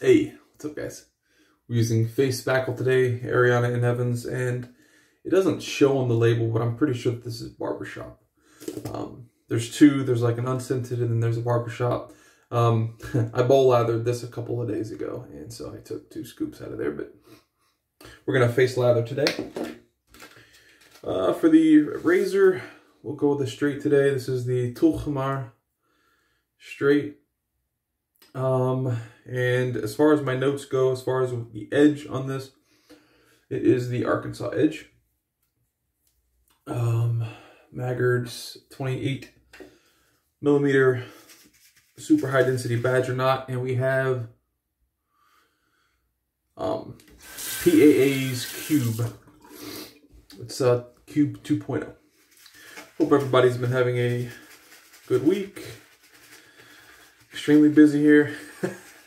Hey, what's up guys? We're using face spackle today, Ariana and Evans, and it doesn't show on the label, but I'm pretty sure that this is barbershop. Um, there's two, there's like an unscented and then there's a barbershop. Um, I bowl lathered this a couple of days ago, and so I took two scoops out of there, but we're gonna face lather today. Uh, for the razor, we'll go with the straight today. This is the Tückmar straight um, and as far as my notes go, as far as the edge on this, it is the Arkansas Edge. Um, Maggard's 28 millimeter super high density badger knot, and we have um, PAA's Cube. It's a uh, Cube 2.0. Hope everybody's been having a good week extremely busy here.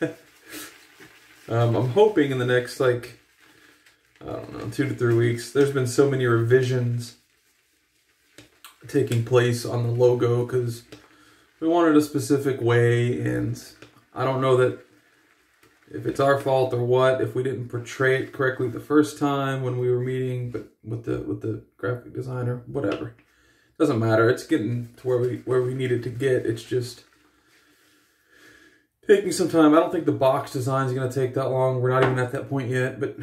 um, I'm hoping in the next, like, I don't know, two to three weeks, there's been so many revisions taking place on the logo because we wanted a specific way and I don't know that if it's our fault or what, if we didn't portray it correctly the first time when we were meeting, but with the with the graphic designer, whatever. Doesn't matter. It's getting to where we where we needed to get. It's just taking some time. I don't think the box design is going to take that long. We're not even at that point yet. But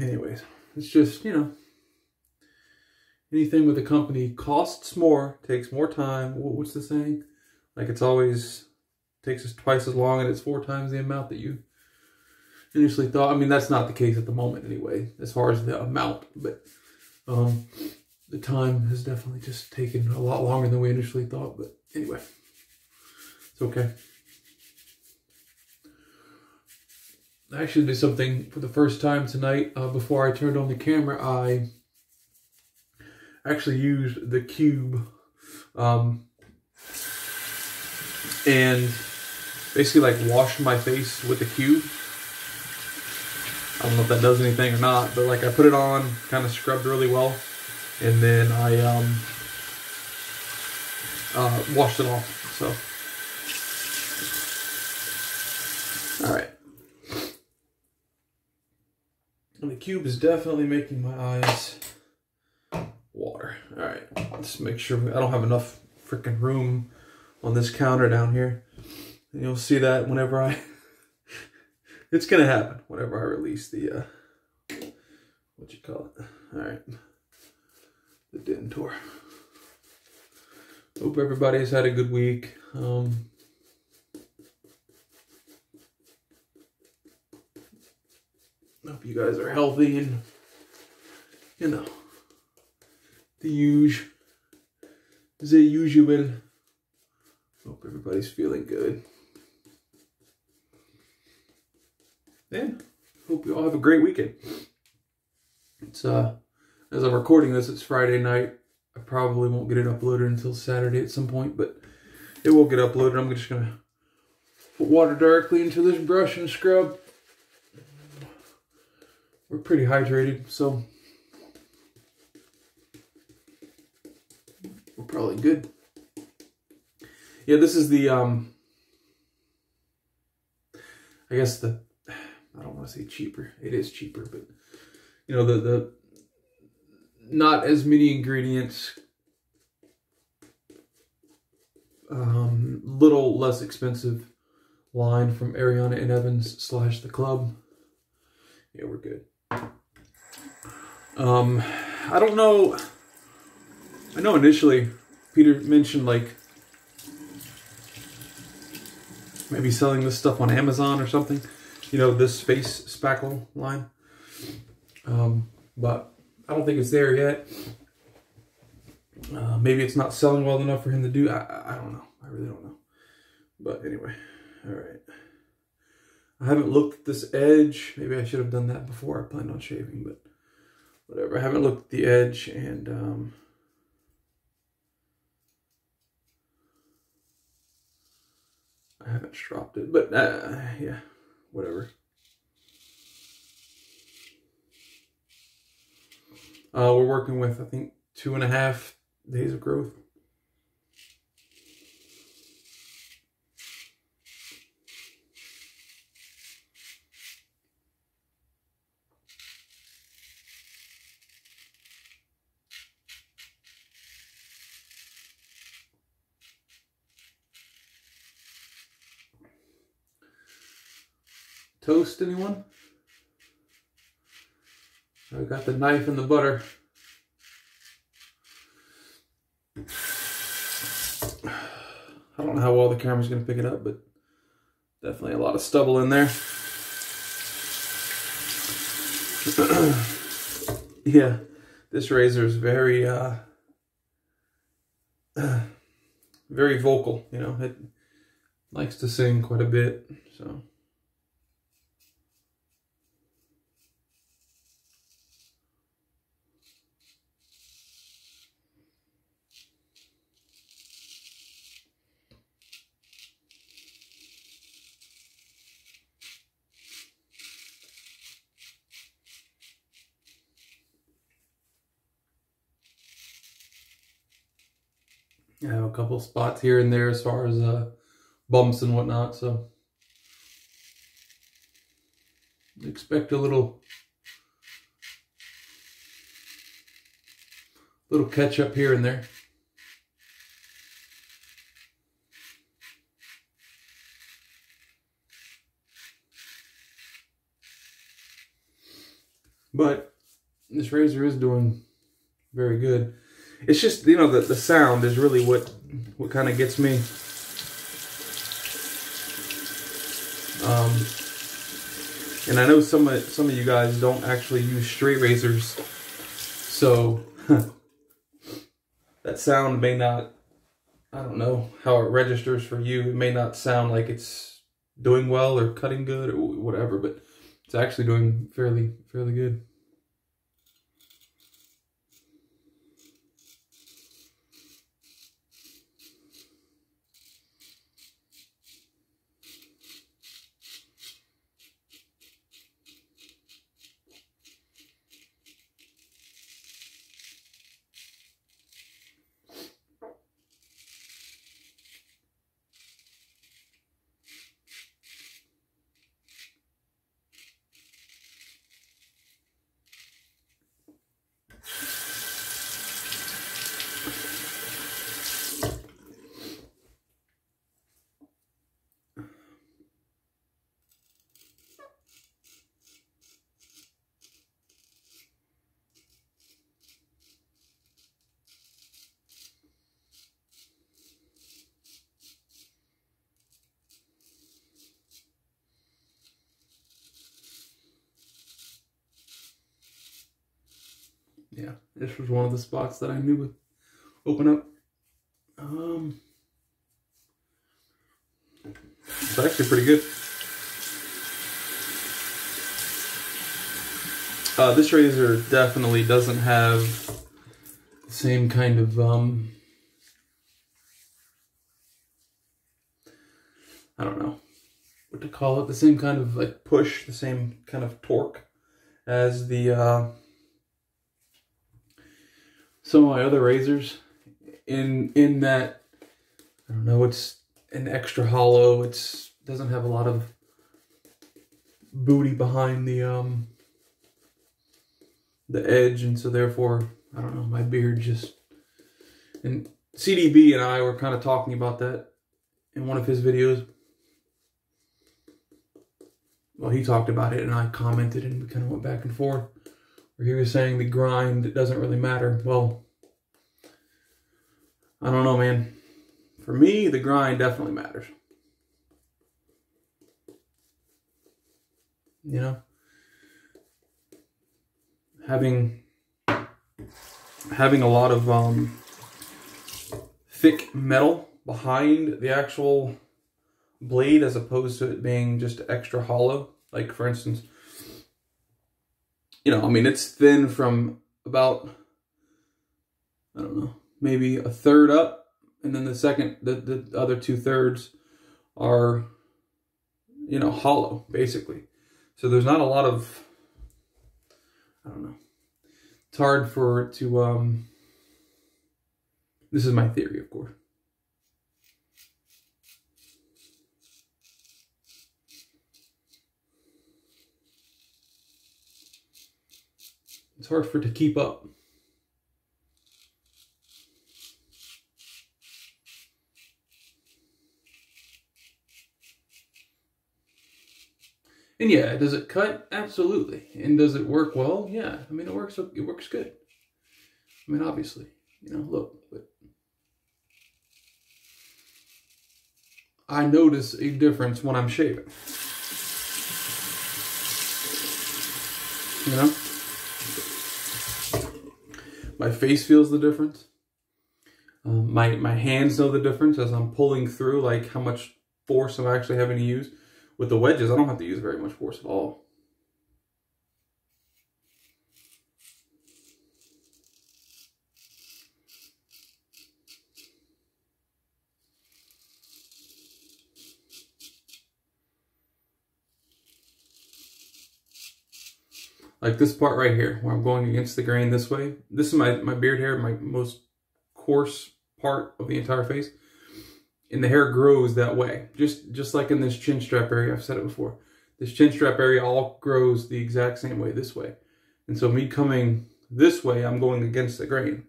anyways, it's just, you know, anything with a company costs more, takes more time. What's the saying? Like it's always takes us twice as long and it's four times the amount that you initially thought. I mean, that's not the case at the moment anyway, as far as the amount. But um, the time has definitely just taken a lot longer than we initially thought. But anyway, it's okay. I actually did something for the first time tonight. Uh, before I turned on the camera, I actually used the cube um, and basically like washed my face with the cube. I don't know if that does anything or not, but like I put it on, kind of scrubbed really well, and then I um, uh, washed it off. So, all right. And the cube is definitely making my eyes water. All right, let's make sure I don't have enough freaking room on this counter down here. And you'll see that whenever I, it's gonna happen whenever I release the, uh, what you call it? All right, the Dentor. Hope everybody's had a good week. Um, Hope you guys are healthy and, you know, the usual. The usual. Hope everybody's feeling good. And hope you all have a great weekend. It's, uh, as I'm recording this, it's Friday night. I probably won't get it uploaded until Saturday at some point, but it will get uploaded. I'm just going to put water directly into this brush and scrub we're pretty hydrated, so we're probably good. Yeah, this is the, um, I guess the, I don't want to say cheaper. It is cheaper, but, you know, the, the, not as many ingredients, um, little less expensive line from Ariana and Evans slash the club. Yeah, we're good. Um, I don't know. I know initially Peter mentioned like maybe selling this stuff on Amazon or something. You know, this face spackle line. Um, but I don't think it's there yet. Uh, maybe it's not selling well enough for him to do. I, I don't know. I really don't know. But anyway, all right. I haven't looked at this edge. Maybe I should have done that before I planned on shaving, but whatever. I haven't looked at the edge and um, I haven't stropped it, but uh, yeah, whatever. Uh, we're working with, I think, two and a half days of growth. Toast, anyone? I got the knife and the butter. I don't know how well the camera's going to pick it up, but definitely a lot of stubble in there. yeah, this razor is very, uh, very vocal, you know, it likes to sing quite a bit, so. Have a couple spots here and there as far as uh, bumps and whatnot, so expect a little little catch up here and there. But this razor is doing very good it's just you know the, the sound is really what what kind of gets me. Um and I know some of some of you guys don't actually use straight razors so that sound may not I don't know how it registers for you. It may not sound like it's doing well or cutting good or whatever but it's actually doing fairly fairly good yeah, this was one of the spots that I knew would open up. Um, it's actually pretty good. Uh, this razor definitely doesn't have the same kind of, um, I don't know what to call it, the same kind of like push, the same kind of torque as the, uh, some of my other razors in in that I don't know it's an extra hollow. It's doesn't have a lot of booty behind the um the edge. And so therefore I don't know my beard just and CDB and I were kind of talking about that in one of his videos. Well he talked about it and I commented and we kind of went back and forth where he was saying the grind doesn't really matter. Well, I don't know, man. For me, the grind definitely matters. You know, having having a lot of um, thick metal behind the actual blade as opposed to it being just extra hollow. Like for instance, you know, I mean, it's thin from about, I don't know, maybe a third up. And then the second, the, the other two thirds are, you know, hollow, basically. So there's not a lot of, I don't know. It's hard for it to, um, this is my theory, of course. It's hard for it to keep up. And yeah, does it cut? Absolutely. And does it work well? Yeah. I mean, it works. It works good. I mean, obviously, you know, look, but I notice a difference when I'm shaving. You know? My face feels the difference. Um, my, my hands know the difference as I'm pulling through, like how much force I'm actually having to use. With the wedges, I don't have to use very much force at all. Like this part right here where I'm going against the grain this way. This is my, my beard hair, my most coarse part of the entire face. And the hair grows that way. Just, just like in this chin strap area, I've said it before. This chin strap area all grows the exact same way this way. And so me coming this way, I'm going against the grain.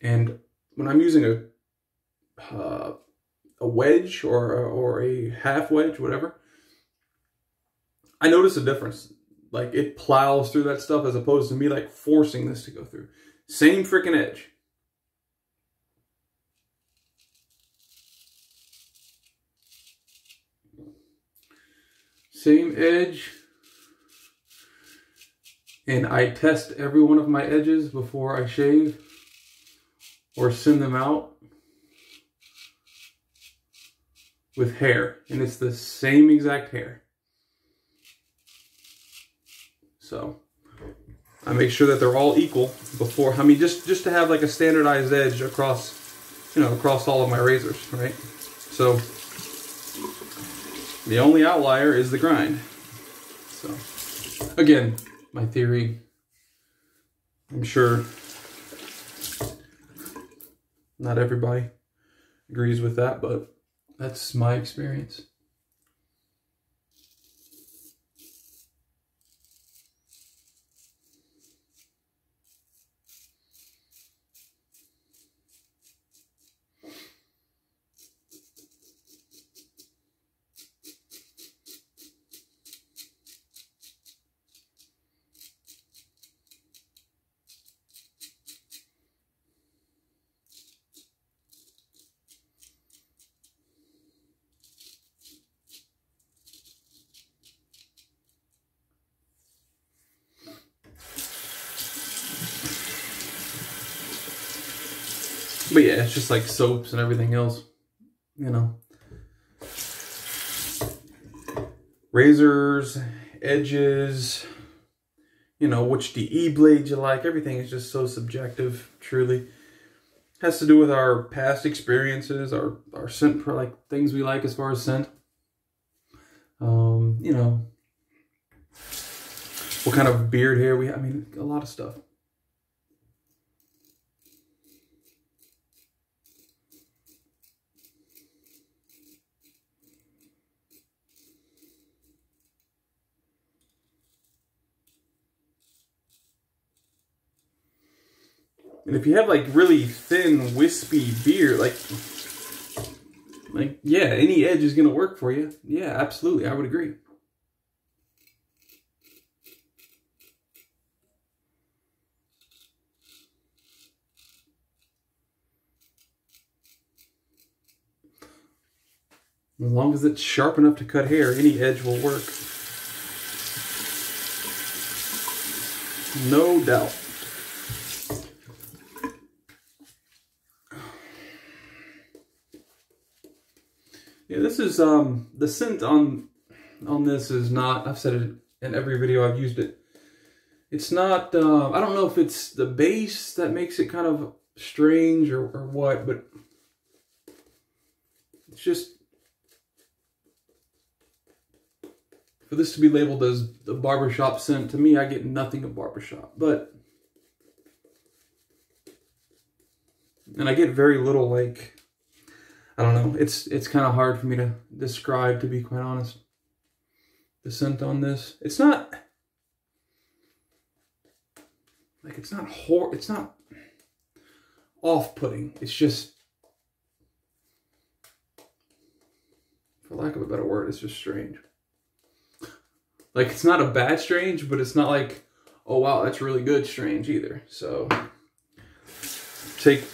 And when I'm using a, uh, a wedge or, or a half wedge, whatever, I notice a difference like it plows through that stuff as opposed to me like forcing this to go through. Same freaking edge. Same edge. And I test every one of my edges before I shave or send them out with hair. And it's the same exact hair. So I make sure that they're all equal before, I mean, just, just to have like a standardized edge across, you know, across all of my razors, right? So the only outlier is the grind. So again, my theory, I'm sure not everybody agrees with that, but that's my experience. It's just like soaps and everything else, you know. Razors, edges, you know, which DE blade you like. Everything is just so subjective, truly. Has to do with our past experiences, our, our scent, like things we like as far as scent. Um, you know, what kind of beard hair we have. I mean, a lot of stuff. And if you have like really thin, wispy beard, like, like yeah, any edge is gonna work for you. Yeah, absolutely, I would agree. As long as it's sharp enough to cut hair, any edge will work. No doubt. Yeah, this is, um, the scent on, on this is not, I've said it in every video I've used it. It's not, uh, I don't know if it's the base that makes it kind of strange or, or what, but it's just, for this to be labeled as the barbershop scent, to me, I get nothing of barbershop, but, and I get very little, like, I don't know. It's it's kind of hard for me to describe, to be quite honest. The scent on this, it's not like it's not hor. It's not off-putting. It's just, for lack of a better word, it's just strange. like it's not a bad strange, but it's not like, oh wow, that's really good strange either. So take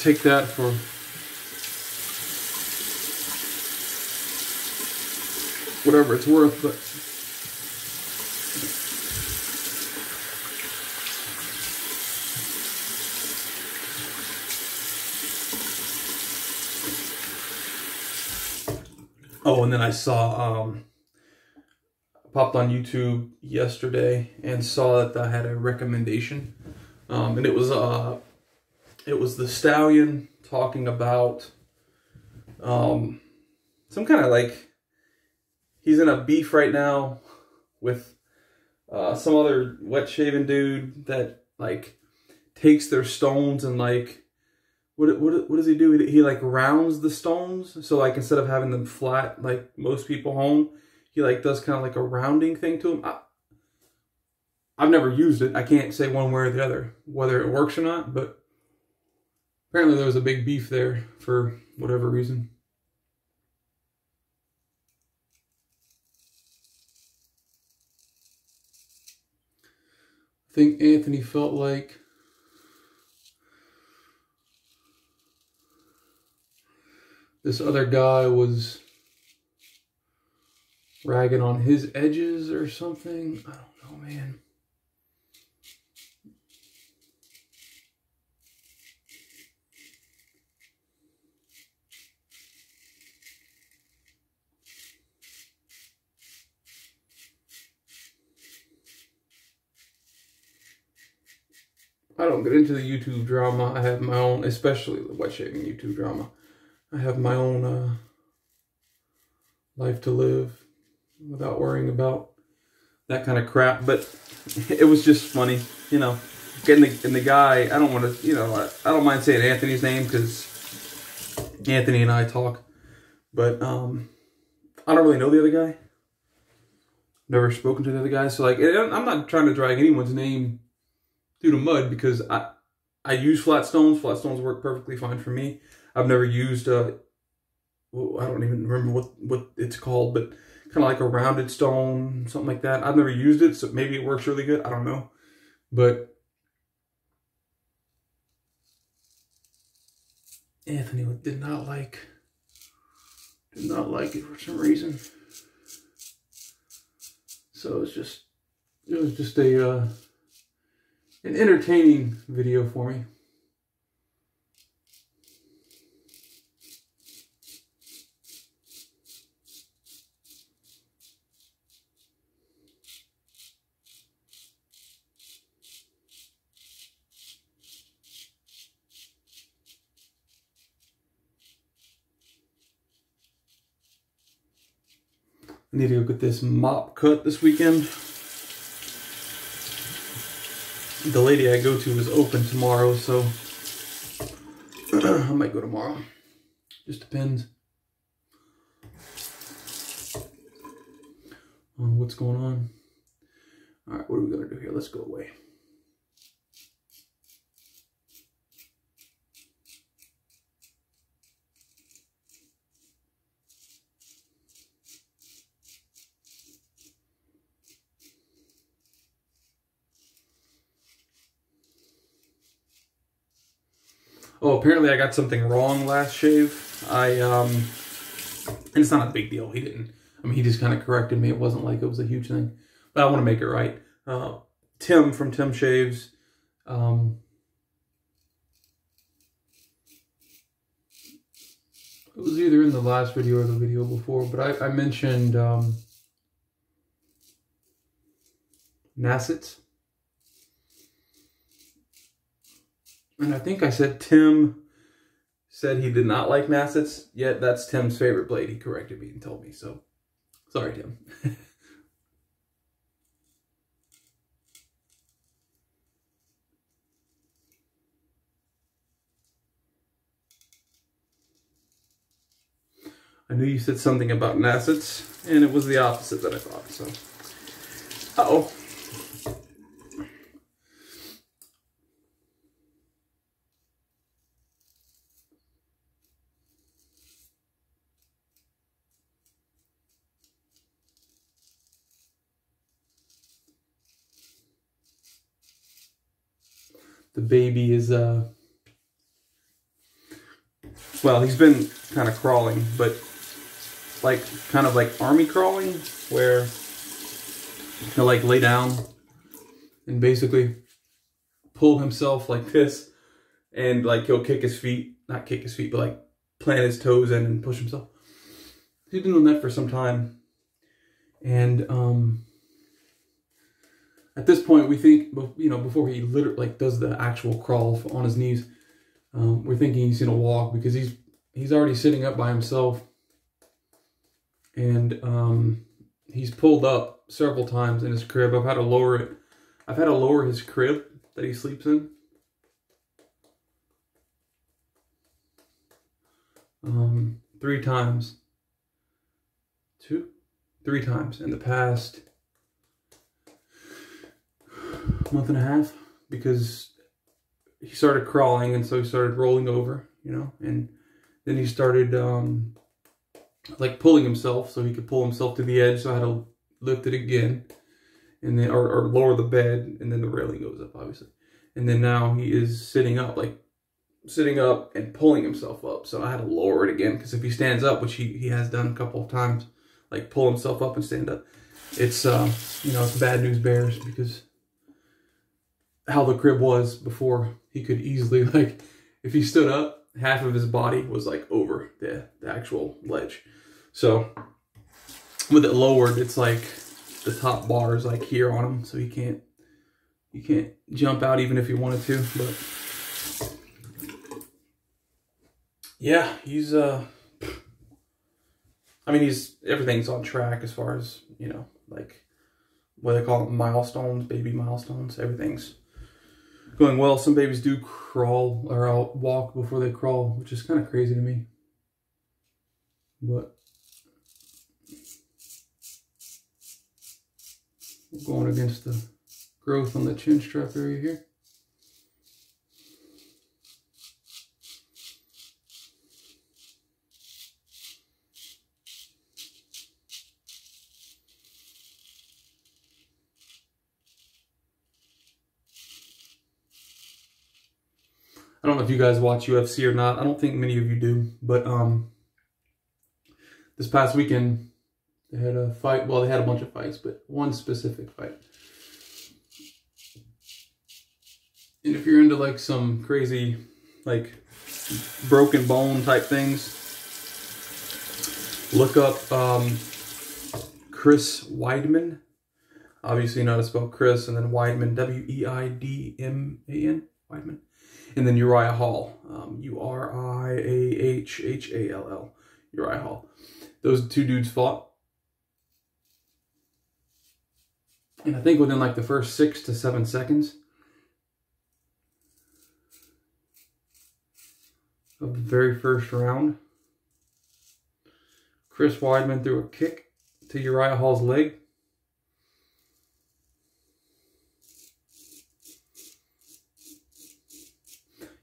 take that for whatever it's worth, but Oh, and then I saw um popped on YouTube yesterday and saw that I had a recommendation. Um and it was uh it was the stallion talking about um some kind of like he's in a beef right now with uh some other wet shaven dude that like takes their stones and like what what what does he do? He, he like rounds the stones. So like instead of having them flat like most people home, he like does kind of like a rounding thing to them. I, I've never used it. I can't say one way or the other whether it works or not, but apparently there was a big beef there for whatever reason. Think Anthony felt like this other guy was ragging on his edges or something. I don't know, man. Don't get into the YouTube drama. I have my own, especially the wet shaving YouTube drama. I have my own uh, life to live without worrying about that kind of crap. But it was just funny, you know. Getting the, and the guy, I don't want to, you know, I, I don't mind saying Anthony's name because Anthony and I talk. But um, I don't really know the other guy. Never spoken to the other guy. So, like, I'm not trying to drag anyone's name through the mud because I, I use flat stones. Flat stones work perfectly fine for me. I've never used a, I don't even remember what, what it's called, but kind of like a rounded stone, something like that. I've never used it, so maybe it works really good. I don't know. But Anthony did not like, did not like it for some reason. So it's just, it was just a, uh, an entertaining video for me. I need to go get this mop cut this weekend. The lady I go to is open tomorrow, so I might go tomorrow. Just depends on what's going on. All right, what are we going to do here? Let's go away. Oh, apparently I got something wrong last shave. I, um, and it's not a big deal. He didn't, I mean, he just kind of corrected me. It wasn't like it was a huge thing, but I want to make it right. Uh, Tim from Tim Shaves, um, it was either in the last video or the video before, but I, I mentioned, um, Nacets. And I think I said Tim said he did not like Nacets, yet that's Tim's favorite blade. He corrected me and told me. So, sorry, Tim. I knew you said something about Nacets, and it was the opposite that I thought, so. Uh-oh. The baby is uh well, he's been kind of crawling, but like kind of like army crawling where he'll like lay down and basically pull himself like this and like he'll kick his feet, not kick his feet, but like plant his toes in and push himself. He's been doing that for some time. And um at this point we think you know before he literally like does the actual crawl on his knees um, we're thinking he's gonna walk because he's he's already sitting up by himself. And um, he's pulled up several times in his crib. I've had to lower it i've had to lower his crib that he sleeps in. Um, three times. Two three times in the past month and a half because he started crawling and so he started rolling over, you know, and then he started um, like pulling himself so he could pull himself to the edge. So I had to lift it again and then or, or lower the bed and then the railing goes up obviously. And then now he is sitting up like sitting up and pulling himself up. So I had to lower it again because if he stands up, which he, he has done a couple of times, like pull himself up and stand up, it's, uh, you know, it's bad news bears because how the crib was before he could easily like if he stood up half of his body was like over the, the actual ledge. So with it lowered it's like the top bar is like here on him so he can't he can't jump out even if he wanted to but yeah he's uh i mean he's everything's on track as far as you know like what they call it milestones baby milestones everything's going well. Some babies do crawl or I'll walk before they crawl, which is kind of crazy to me. But going against the growth on the chin strap area here. I don't know if you guys watch UFC or not. I don't think many of you do, but um, this past weekend they had a fight. Well, they had a bunch of fights, but one specific fight. And if you're into like some crazy, like broken bone type things, look up um, Chris Weidman. Obviously, you know how to spell Chris, and then Weidman, W E I D M A N, Weidman and then Uriah Hall, um, U-R-I-A-H-H-A-L-L, Uriah Hall. Those two dudes fought. And I think within like the first six to seven seconds of the very first round, Chris Weidman threw a kick to Uriah Hall's leg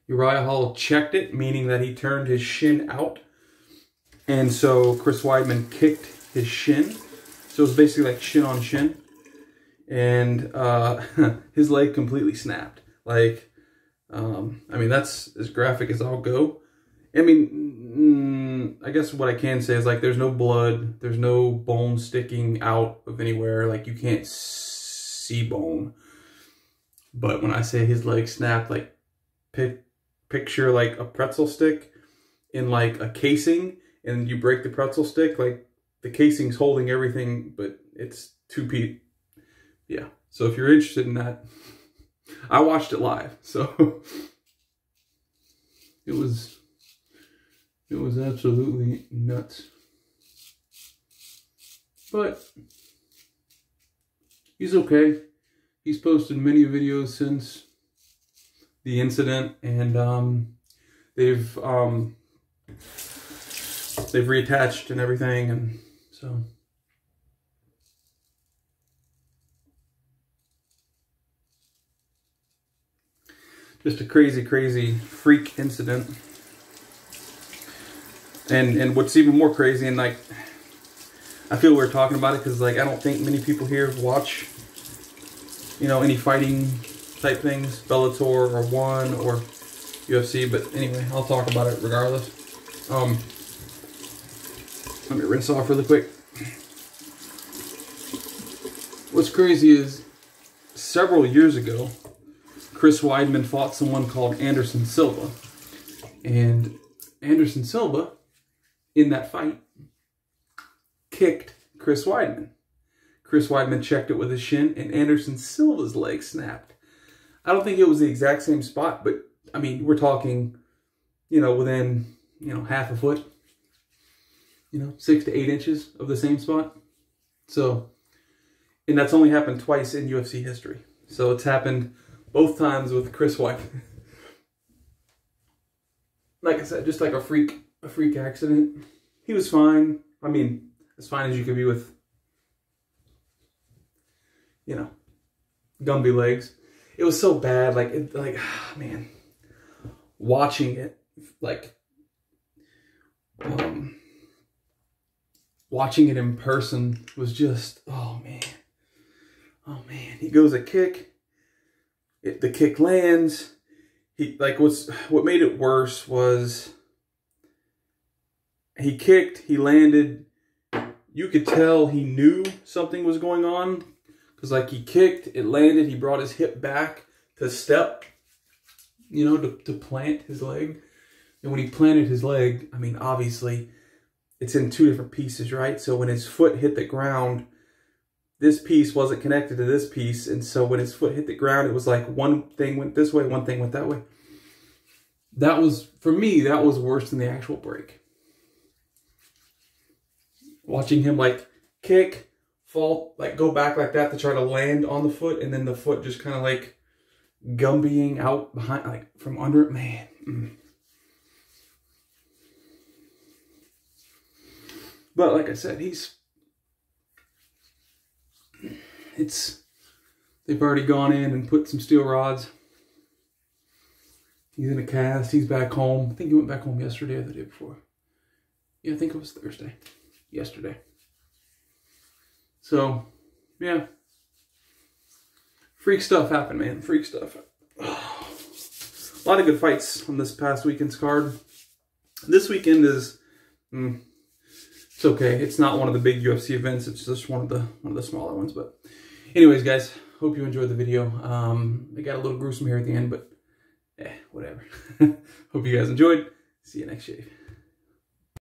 Uriah Hall checked it, meaning that he turned his shin out. And so Chris Weidman kicked his shin. So it was basically like shin on shin. And uh, his leg completely snapped. Like, um, I mean, that's as graphic as I'll go. I mean, mm, I guess what I can say is like there's no blood, there's no bone sticking out of anywhere. Like you can't see bone. But when I say his leg snapped, like picture like a pretzel stick in like a casing and you break the pretzel stick, like the casing's holding everything, but it's two feet. Yeah. So if you're interested in that, I watched it live. So it was, it was absolutely nuts. But he's okay. He's posted many videos since the incident and um, they've um, they've reattached and everything and so. Just a crazy crazy freak incident. And and what's even more crazy and like I feel we're talking about it because like I don't think many people here watch you know any fighting type things, Bellator or One or UFC. But anyway, I'll talk about it regardless. Um, let me rinse off really quick. What's crazy is several years ago, Chris Weidman fought someone called Anderson Silva. And Anderson Silva, in that fight, kicked Chris Weidman. Chris Weidman checked it with his shin, and Anderson Silva's leg snapped. I don't think it was the exact same spot, but I mean, we're talking, you know, within, you know, half a foot, you know, six to eight inches of the same spot. So, and that's only happened twice in UFC history. So it's happened both times with Chris White. like I said, just like a freak, a freak accident. He was fine. I mean, as fine as you could be with, you know, Gumby legs. It was so bad. Like, it, like, man, watching it, like, um, watching it in person was just, oh man, oh man. He goes a kick, it, the kick lands. He like what's what made it worse was he kicked, he landed. You could tell he knew something was going on because like he kicked, it landed, he brought his hip back to step, you know, to, to plant his leg. And when he planted his leg, I mean, obviously it's in two different pieces, right? So when his foot hit the ground, this piece wasn't connected to this piece. And so when his foot hit the ground, it was like one thing went this way, one thing went that way. That was, for me, that was worse than the actual break. Watching him like kick, fall, like go back like that to try to land on the foot, and then the foot just kind of like gumbying out behind, like from under it. Man. Mm. But like I said, he's it's they've already gone in and put some steel rods. He's in a cast. He's back home. I think he went back home yesterday or the day before. Yeah, I think it was Thursday. Yesterday. So, yeah. Freak stuff happened, man. Freak stuff. A lot of good fights on this past weekend's card. This weekend is, mm, it's okay. It's not one of the big UFC events. It's just one of the one of the smaller ones. But, anyways, guys, hope you enjoyed the video. Um, it got a little gruesome here at the end, but eh, whatever. hope you guys enjoyed. See you next shave.